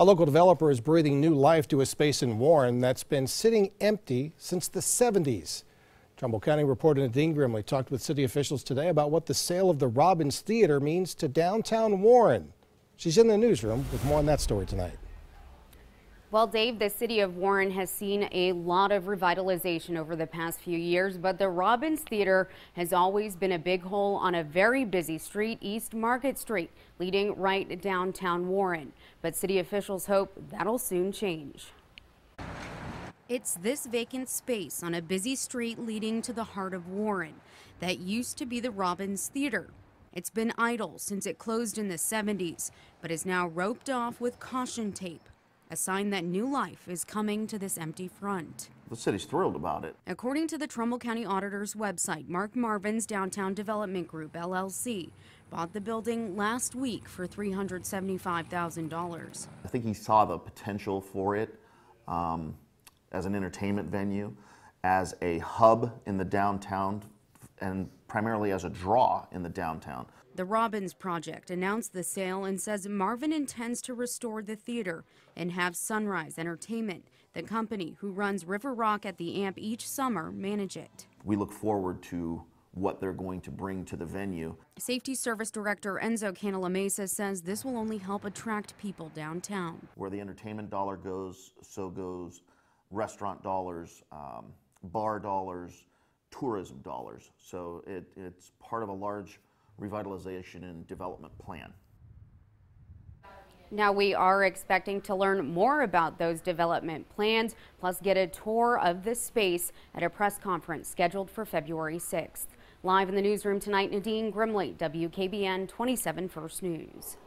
A local developer is breathing new life to a space in Warren that's been sitting empty since the 70s. Trumbull County reporter Nadine Grimley talked with city officials today about what the sale of the Robins Theater means to downtown Warren. She's in the newsroom with more on that story tonight. Well, Dave, the city of Warren has seen a lot of revitalization over the past few years, but the Robins Theater has always been a big hole on a very busy street, East Market Street, leading right downtown Warren. But city officials hope that'll soon change. It's this vacant space on a busy street leading to the heart of Warren that used to be the Robins Theater. It's been idle since it closed in the 70s, but is now roped off with caution tape a sign that new life is coming to this empty front. The city's thrilled about it. According to the Trumbull County Auditor's website, Mark Marvin's Downtown Development Group, LLC, bought the building last week for $375,000. I think he saw the potential for it um, as an entertainment venue, as a hub in the downtown, and primarily as a draw in the downtown. The Robins Project announced the sale and says Marvin intends to restore the theater and have Sunrise Entertainment, the company who runs River Rock at the AMP each summer, manage it. We look forward to what they're going to bring to the venue. Safety Service Director Enzo Cantalamessa says this will only help attract people downtown. Where the entertainment dollar goes, so goes restaurant dollars, um, bar dollars, tourism dollars. So it, it's part of a large revitalization and development plan. Now we are expecting to learn more about those development plans, plus get a tour of the space at a press conference scheduled for February 6th. Live in the newsroom tonight, Nadine Grimley, WKBN 27 First News.